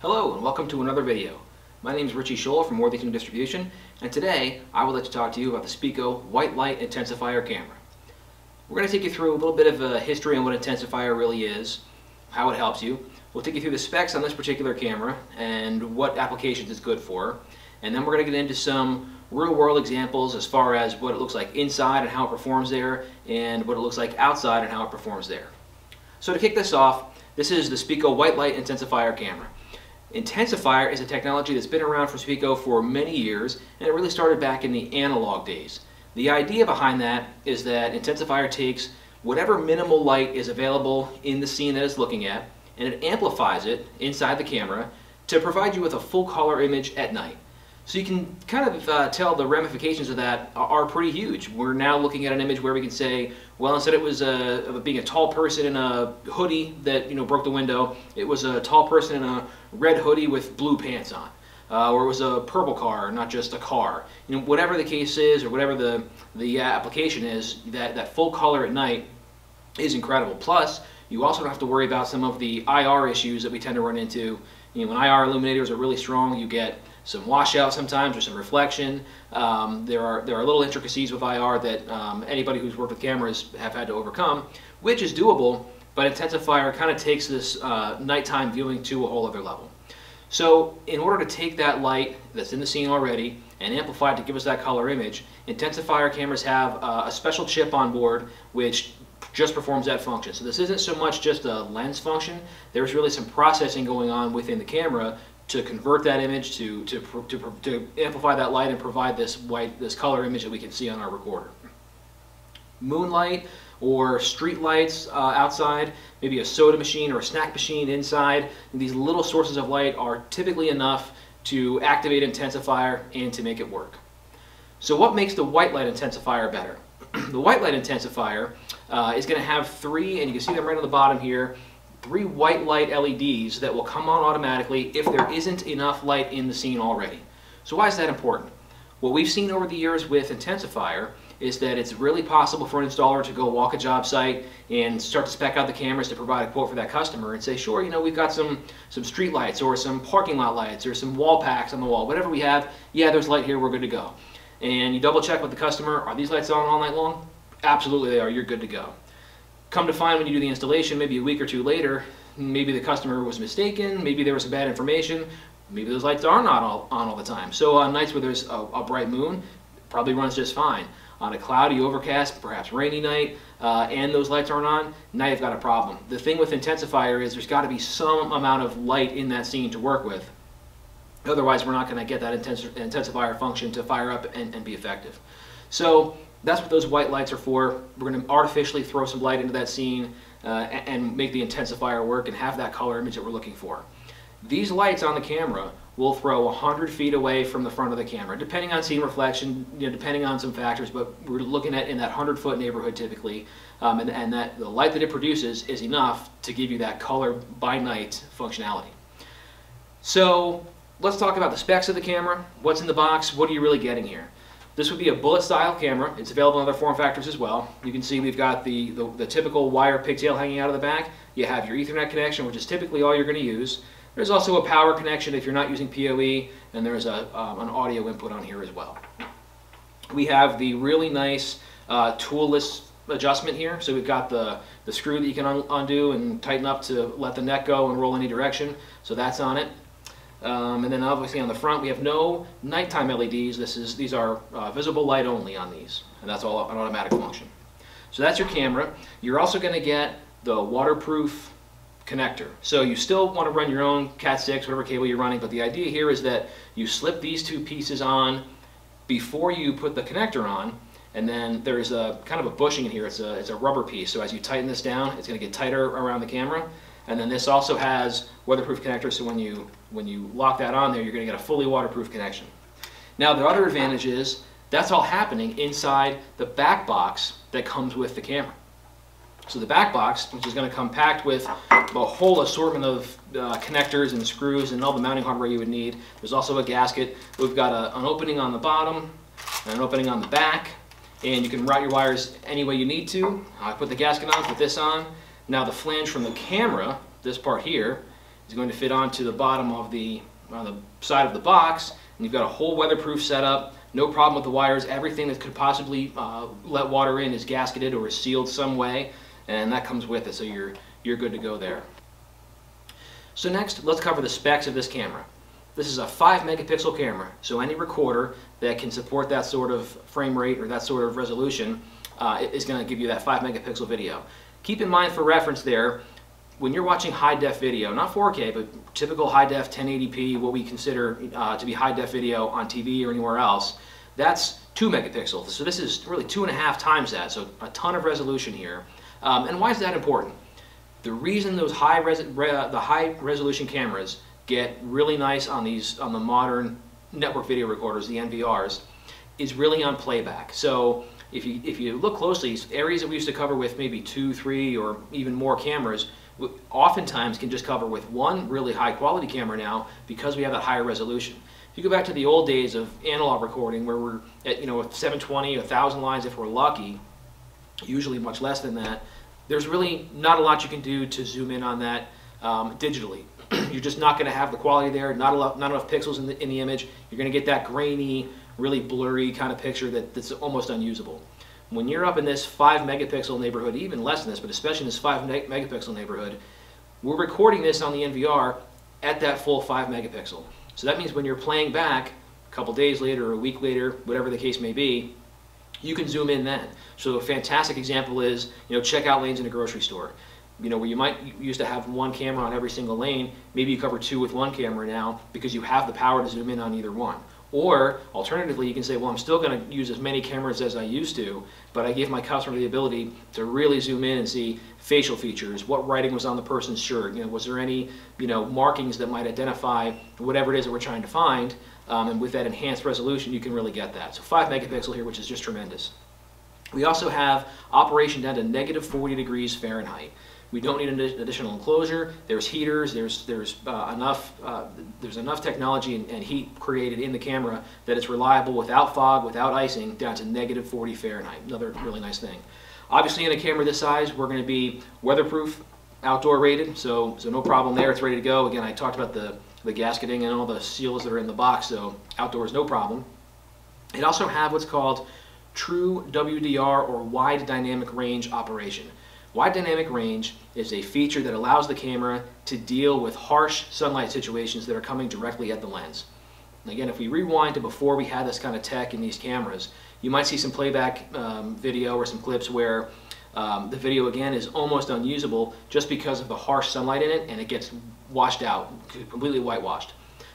Hello and welcome to another video. My name is Richie Scholl from Worthington Distribution and today I would like to talk to you about the Speco White Light Intensifier Camera. We're going to take you through a little bit of a history on what intensifier really is, how it helps you. We'll take you through the specs on this particular camera and what applications it's good for. And then we're going to get into some real world examples as far as what it looks like inside and how it performs there and what it looks like outside and how it performs there. So to kick this off, this is the Speco White Light Intensifier camera. Intensifier is a technology that's been around for Speco for many years and it really started back in the analog days. The idea behind that is that Intensifier takes whatever minimal light is available in the scene that it's looking at and it amplifies it inside the camera to provide you with a full color image at night. So you can kind of uh, tell the ramifications of that are pretty huge. We're now looking at an image where we can say, well, instead it was a, of being a tall person in a hoodie that you know broke the window, it was a tall person in a red hoodie with blue pants on. Uh, or it was a purple car, not just a car. You know, whatever the case is, or whatever the the application is, that that full color at night is incredible. Plus, you also don't have to worry about some of the IR issues that we tend to run into. You know, when IR illuminators are really strong, you get some washout sometimes or some reflection. Um, there are there are little intricacies with IR that um, anybody who's worked with cameras have had to overcome, which is doable. But Intensifier kind of takes this uh, nighttime viewing to a whole other level. So in order to take that light that's in the scene already and amplify it to give us that color image, Intensifier cameras have uh, a special chip on board which just performs that function. So this isn't so much just a lens function, there's really some processing going on within the camera to convert that image to, to, to, to, amplify that light and provide this white, this color image that we can see on our recorder. Moonlight or street lights uh, outside, maybe a soda machine or a snack machine inside, these little sources of light are typically enough to activate intensifier and to make it work. So what makes the white light intensifier better? the white light intensifier uh, is going to have three, and you can see them right on the bottom here, three white light LEDs that will come on automatically if there isn't enough light in the scene already. So why is that important? What we've seen over the years with Intensifier is that it's really possible for an installer to go walk a job site and start to spec out the cameras to provide a quote for that customer and say, sure, you know, we've got some, some street lights or some parking lot lights or some wall packs on the wall, whatever we have, yeah, there's light here, we're good to go. And you double check with the customer, are these lights on all night long? Absolutely they are, you're good to go. Come to find when you do the installation, maybe a week or two later, maybe the customer was mistaken, maybe there was some bad information, maybe those lights are not all, on all the time. So on nights where there's a, a bright moon, probably runs just fine. On a cloudy, overcast, perhaps rainy night, uh, and those lights aren't on, now you've got a problem. The thing with intensifier is there's got to be some amount of light in that scene to work with. Otherwise, we're not going to get that intensifier function to fire up and, and be effective. So that's what those white lights are for. We're going to artificially throw some light into that scene uh, and make the intensifier work and have that color image that we're looking for. These lights on the camera will throw 100 feet away from the front of the camera, depending on scene reflection, you know, depending on some factors, but we're looking at in that 100 foot neighborhood typically, um, and, and that the light that it produces is enough to give you that color by night functionality. So let's talk about the specs of the camera, what's in the box, what are you really getting here. This would be a bullet style camera. It's available in other form factors as well. You can see we've got the, the, the, typical wire pigtail hanging out of the back. You have your ethernet connection, which is typically all you're going to use. There's also a power connection if you're not using PoE, and there's a, um, an audio input on here as well. We have the really nice uh, toolless adjustment here. So we've got the, the screw that you can un undo and tighten up to let the neck go and roll any direction. So that's on it. Um, and then obviously on the front we have no nighttime LEDs. This is these are uh, visible light only on these, and that's all an automatic function. So that's your camera. You're also going to get the waterproof connector. So you still want to run your own Cat 6, whatever cable you're running, but the idea here is that you slip these two pieces on before you put the connector on, and then there's a kind of a bushing in here. It's a, it's a rubber piece. So as you tighten this down, it's going to get tighter around the camera. And then this also has weatherproof connectors, so when you, when you lock that on there, you're going to get a fully waterproof connection. Now the other advantage is that's all happening inside the back box that comes with the camera. So the back box, which is going to come packed with a whole assortment of uh, connectors and screws and all the mounting hardware you would need. There's also a gasket. We've got a, an opening on the bottom and an opening on the back. And you can route your wires any way you need to. I put the gasket on, put this on, now the flange from the camera, this part here, is going to fit onto the bottom of the, on the side of the box, and you've got a whole weatherproof setup, no problem with the wires, everything that could possibly uh, let water in is gasketed or is sealed some way, and that comes with it, so you're, you're good to go there. So next, let's cover the specs of this camera. This is a 5 megapixel camera, so any recorder that can support that sort of frame rate or that sort of resolution uh, is going to give you that 5 megapixel video. Keep in mind for reference there, when you're watching high def video, not 4K, but typical high def 1080p, what we consider uh, to be high def video on TV or anywhere else, that's 2 megapixels. So this is really two and a half times that, so a ton of resolution here. Um, and why is that important? The reason those high res the high resolution cameras get really nice on these on the modern network video recorders, the NVRs, is really on playback. So if you if you look closely, areas that we used to cover with maybe two, three, or even more cameras, oftentimes can just cover with one really high quality camera now because we have that higher resolution. If you go back to the old days of analog recording where we're at you know 720, 1,000 lines if we're lucky, usually much less than that, there's really not a lot you can do to zoom in on that um, digitally. You're just not going to have the quality there, not, enough, not enough pixels in the, in the image. You're going to get that grainy, really blurry kind of picture that, that's almost unusable. When you're up in this 5 megapixel neighborhood, even less than this, but especially in this 5 megapixel neighborhood, we're recording this on the NVR at that full 5 megapixel. So that means when you're playing back a couple days later or a week later, whatever the case may be, you can zoom in then. So a fantastic example is, you know, checkout lanes in a grocery store. You know, where you might used to have one camera on every single lane, maybe you cover two with one camera now because you have the power to zoom in on either one. Or alternatively, you can say, well, I'm still going to use as many cameras as I used to, but I give my customer the ability to really zoom in and see facial features, what writing was on the person's shirt, you know, was there any, you know, markings that might identify whatever it is that we're trying to find, um, and with that enhanced resolution, you can really get that. So 5 megapixel here, which is just tremendous. We also have operation down to negative 40 degrees Fahrenheit. We don't need an additional enclosure. There's heaters. There's there's uh, enough uh, there's enough technology and, and, heat created in the camera that it's reliable without fog, without icing, down to negative 40 Fahrenheit. Another really nice thing. Obviously, in a camera this size, we're going to be weatherproof, outdoor rated, so so no problem there. It's ready to go. Again, I talked about the the gasketing and all the seals that are in the box, so outdoors no problem. It also have what's called true WDR or wide dynamic range operation. Wide dynamic range is a feature that allows the camera to deal with harsh sunlight situations that are coming directly at the lens. And again, if we rewind to before we had this kind of tech in these cameras, you might see some playback um, video or some clips where um, the video again is almost unusable just because of the harsh sunlight in it and it gets washed out, completely whitewashed.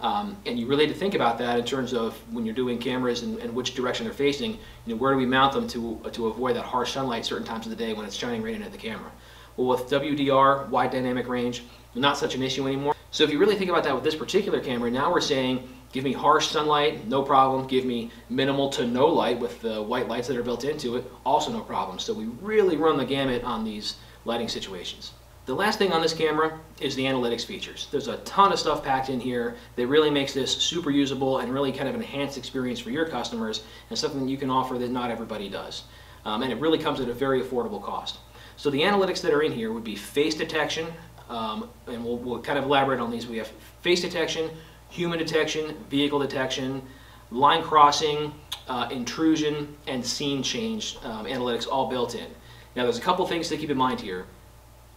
Um, and you really have to think about that in terms of when you're doing cameras and, and, which direction they're facing, you know, where do we mount them to, to avoid that harsh sunlight certain times of the day when it's shining right into the camera. Well, with WDR, wide dynamic range, not such an issue anymore. So if you really think about that with this particular camera, now we're saying, give me harsh sunlight, no problem. Give me minimal to no light with the white lights that are built into it, also no problem. So we really run the gamut on these lighting situations. The last thing on this camera is the analytics features. There's a ton of stuff packed in here that really makes this super usable and really kind of enhanced experience for your customers and something that you can offer that not everybody does. Um, and it really comes at a very affordable cost. So the analytics that are in here would be face detection, um, and we'll, we'll kind of elaborate on these. We have face detection, human detection, vehicle detection, line crossing, uh, intrusion, and scene change um, analytics all built in. Now there's a couple things to keep in mind here.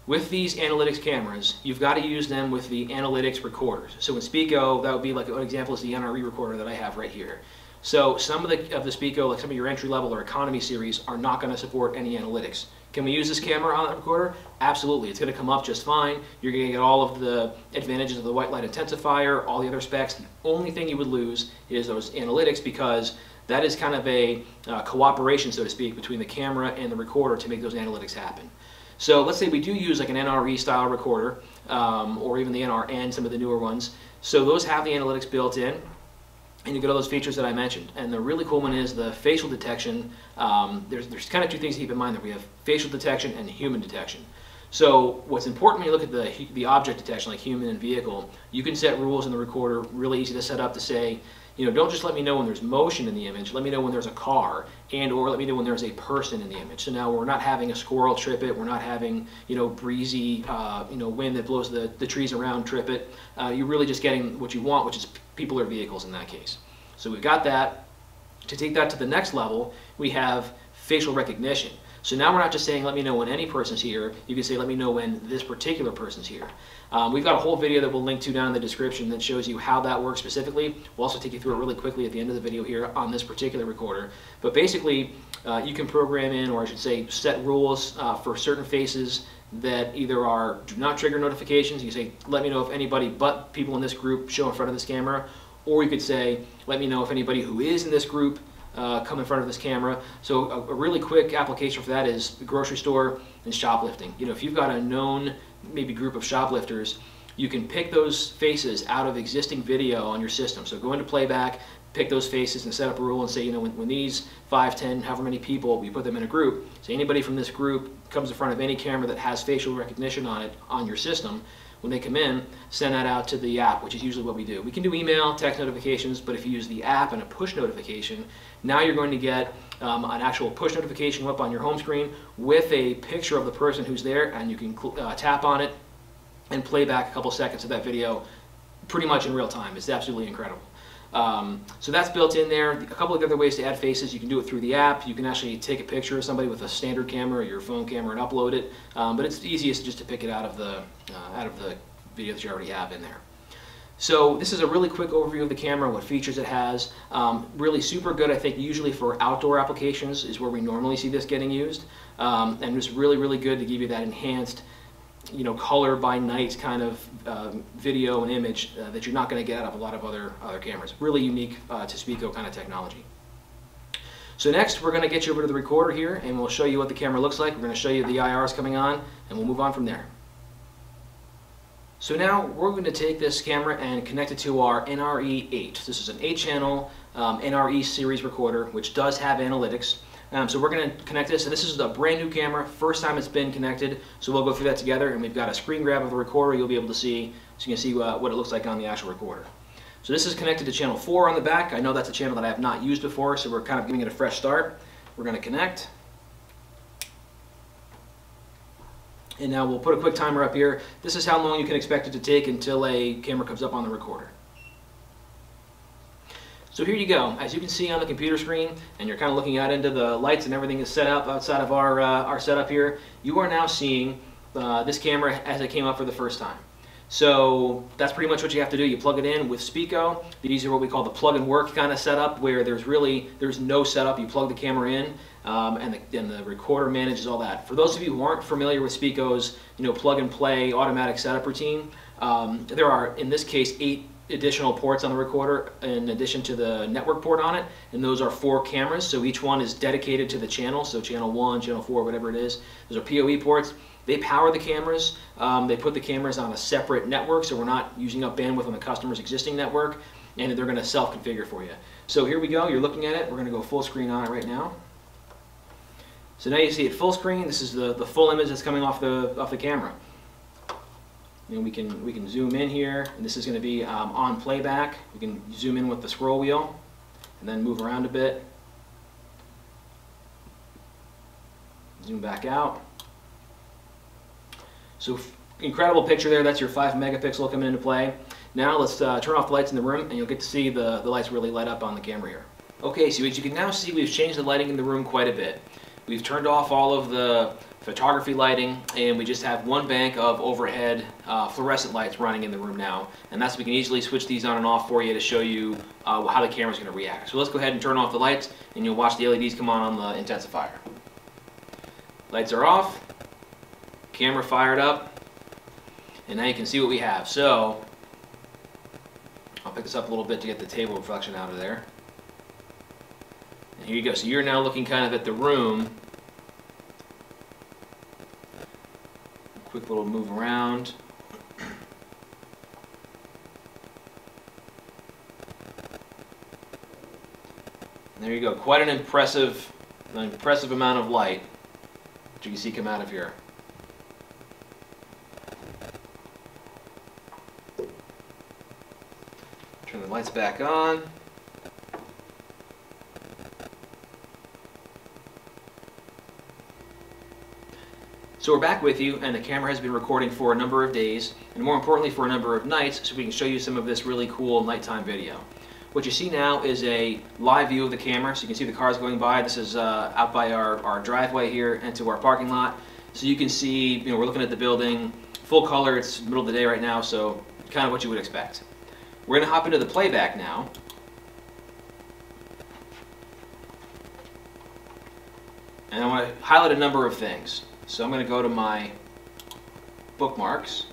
With these analytics cameras, you've got to use them with the analytics recorders. So in Speco, that would be like an example is the NRE recorder that I have right here. So some of the of the Speco, like some of your entry level or economy series, are not going to support any analytics. Can we use this camera on that recorder? Absolutely. It's going to come up just fine. You're going to get all of the advantages of the white light intensifier, all the other specs. The only thing you would lose is those analytics because that is kind of a uh, cooperation, so to speak, between the camera and the recorder to make those analytics happen. So let's say we do use like an NRE style recorder, um, or even the NRN, some of the newer ones. So those have the analytics built in, and you get all those features that I mentioned. And the really cool one is the facial detection. Um, there's, there's kind of two things to keep in mind there. We have facial detection and human detection. So what's important when you look at the, the object detection, like human and vehicle, you can set rules in the recorder, really easy to set up to say, you know, don't just let me know when there's motion in the image, let me know when there's a car, and or let me know when there's a person in the image. So now we're not having a squirrel trip it, we're not having, you know, breezy, uh, you know, wind that blows the, the trees around trip it. Uh, you're really just getting what you want, which is people or vehicles in that case. So we've got that. To take that to the next level, we have facial recognition. So now we're not just saying, let me know when any person's here. You can say, let me know when this particular person's here. Um, we've got a whole video that we'll link to down in the description that shows you how that works specifically. We'll also take you through it really quickly at the end of the video here on this particular recorder. But basically, uh, you can program in, or I should say, set rules uh, for certain faces that either are do not trigger notifications. You say, let me know if anybody but people in this group show in front of this camera. Or you could say, let me know if anybody who is in this group uh, come in front of this camera. So a, a, really quick application for that is the grocery store and shoplifting. You know, if you've got a known maybe group of shoplifters, you can pick those faces out of existing video on your system. So go into playback, pick those faces and set up a rule and say, you know, when, when these 5, 10, however many people, we put them in a group, so anybody from this group comes in front of any camera that has facial recognition on it on your system, when they come in, send that out to the app, which is usually what we do. We can do email, text notifications, but if you use the app and a push notification, now you're going to get um, an actual push notification up on your home screen with a picture of the person who's there, and you can uh, tap on it and play back a couple seconds of that video pretty much in real time. It's absolutely incredible. Um, so that's built in there. A couple of other ways to add faces. You can do it through the app. You can actually take a picture of somebody with a standard camera or your phone camera and upload it. Um, but it's easiest just to pick it out of the uh, out of the video that you already have in there. So this is a really quick overview of the camera, and what features it has. Um, really super good, I think, usually for outdoor applications is where we normally see this getting used. Um, and it's really, really good to give you that enhanced you know, color by night kind of um, video and image uh, that you're not going to get out of a lot of other, other cameras. Really unique uh, to Speco kind of technology. So next, we're going to get you over to the recorder here, and we'll show you what the camera looks like. We're going to show you the IRs coming on, and we'll move on from there. So now we're going to take this camera and connect it to our NRE8. This is an 8-channel um, NRE series recorder, which does have analytics. Um, so we're going to connect this, and this is a brand new camera, first time it's been connected, so we'll go through that together, and we've got a screen grab of the recorder you'll be able to see, so you can see uh, what it looks like on the actual recorder. So this is connected to channel 4 on the back. I know that's a channel that I have not used before, so we're kind of giving it a fresh start. We're going to connect. And now we'll put a quick timer up here. This is how long you can expect it to take until a camera comes up on the recorder. So here you go. As you can see on the computer screen, and you're kind of looking out into the lights and everything is set up outside of our, uh, our setup here, you are now seeing uh, this camera as it came up for the first time. So that's pretty much what you have to do. You plug it in with Speco. These are what we call the plug and work kind of setup where there's really, there's no setup. You plug the camera in um, and, the, and the recorder manages all that. For those of you who aren't familiar with Speco's you know, plug and play automatic setup routine, um, there are, in this case, eight additional ports on the recorder in addition to the network port on it and those are four cameras so each one is dedicated to the channel so channel 1, channel 4, whatever it is. Those are PoE ports. They power the cameras. Um, they put the cameras on a separate network so we're not using up bandwidth on the customer's existing network and they're going to self-configure for you. So here we go. You're looking at it. We're going to go full screen on it right now. So now you see it full screen. This is the, the full image that's coming off the, off the camera. And we can we can zoom in here, and this is going to be um, on playback. We can zoom in with the scroll wheel, and then move around a bit. Zoom back out. So incredible picture there. That's your 5 megapixel coming into play. Now let's uh, turn off the lights in the room, and you'll get to see the, the lights really light up on the camera here. Okay, so as you can now see, we've changed the lighting in the room quite a bit. We've turned off all of the photography lighting, and we just have one bank of overhead uh, fluorescent lights running in the room now. And that's we can easily switch these on and off for you to show you uh, how the camera's going to react. So let's go ahead and turn off the lights, and you'll watch the LEDs come on on the intensifier. Lights are off, camera fired up, and now you can see what we have. So, I'll pick this up a little bit to get the table reflection out of there. Here you go. So you're now looking kind of at the room. Quick little move around. There you go. Quite an impressive, an impressive amount of light that you can see come out of here. Turn the lights back on. So we're back with you, and the camera has been recording for a number of days, and more importantly for a number of nights, so we can show you some of this really cool nighttime video. What you see now is a live view of the camera, so you can see the cars going by. This is uh, out by our, our driveway here into our parking lot. So you can see, you know, we're looking at the building, full color, it's middle of the day right now, so kind of what you would expect. We're going to hop into the playback now. And I want to highlight a number of things. So I'm going to go to my bookmarks.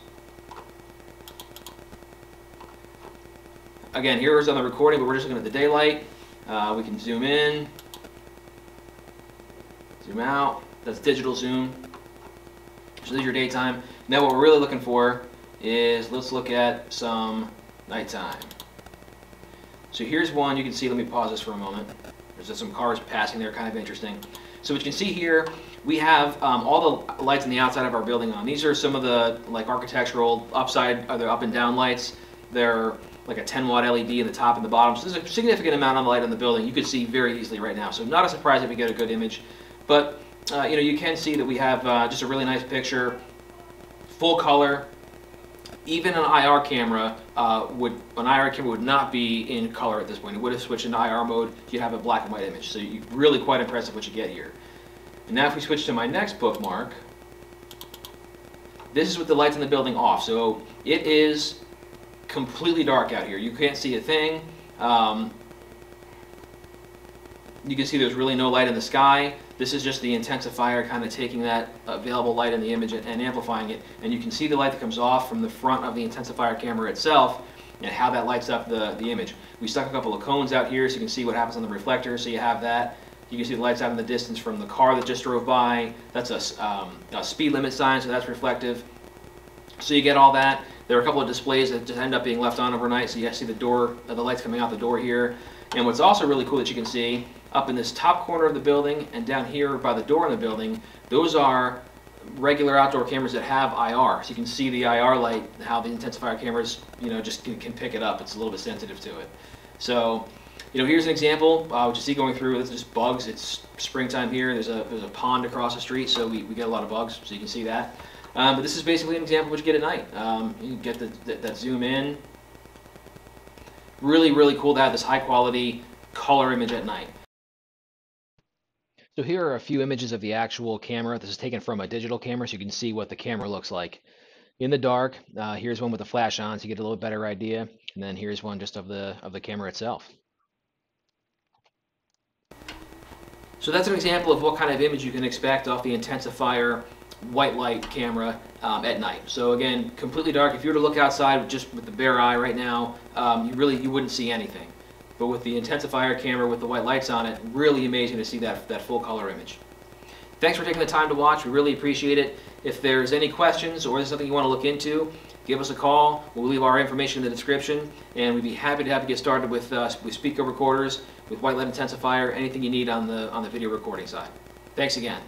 Again, here's on the recording, but we're just looking at the daylight. Uh, we can zoom in, zoom out. That's digital zoom. So this is your daytime. Now what we're really looking for is, let's look at some nighttime. So here's one you can see, let me pause this for a moment. There's just some cars passing there, kind of interesting. So what you can see here, we have um, all the lights on the outside of our building on. These are some of the like architectural upside, either up and down lights. They're like a 10 watt LED in the top and the bottom. So there's a significant amount of light on the building. You can see very easily right now. So not a surprise if we get a good image. But uh, you know, you can see that we have uh, just a really nice picture, full color. Even an IR camera uh, would an IR camera would not be in color at this point. It would have switched into IR mode. You'd have a black and white image. So you really quite impressive what you get here. And now if we switch to my next bookmark, this is with the lights in the building off. So it is completely dark out here. You can't see a thing. Um, you can see there's really no light in the sky. This is just the intensifier kind of taking that available light in the image and amplifying it. And you can see the light that comes off from the front of the intensifier camera itself and how that lights up the, the image. We stuck a couple of cones out here so you can see what happens on the reflector. So you have that. You can see the lights out in the distance from the car that just drove by. That's a, um, a speed limit sign, so that's reflective. So you get all that. There are a couple of displays that just end up being left on overnight, so you see the door, uh, the lights coming out the door here. And what's also really cool that you can see, up in this top corner of the building and down here by the door in the building, those are regular outdoor cameras that have IR. So you can see the IR light, how the intensifier cameras, you know, just can, can pick it up. It's a little bit sensitive to it. So, you know, here's an example, uh, what you see going through, this is just bugs. It's springtime here. There's a, there's a pond across the street, so we, we get a lot of bugs, so you can see that. Um, but this is basically an example what you get at night. Um, you get the, the, that zoom in. Really, really cool to have this high quality color image at night. So here are a few images of the actual camera. This is taken from a digital camera, so you can see what the camera looks like in the dark. Uh, here's one with the flash on, so you get a little better idea. And then here's one just of the of the camera itself. So that's an example of what kind of image you can expect off the intensifier white light camera um, at night. So again, completely dark. If you were to look outside just with the bare eye right now, um, you really you wouldn't see anything. But with the intensifier camera with the white lights on it, really amazing to see that, that full color image. Thanks for taking the time to watch. We really appreciate it. If there's any questions or there's something you want to look into, give us a call. We'll leave our information in the description, and we'd be happy to have you get started with, uh, with Speco recorders, with white light intensifier, anything you need on the, on the video recording side. Thanks again.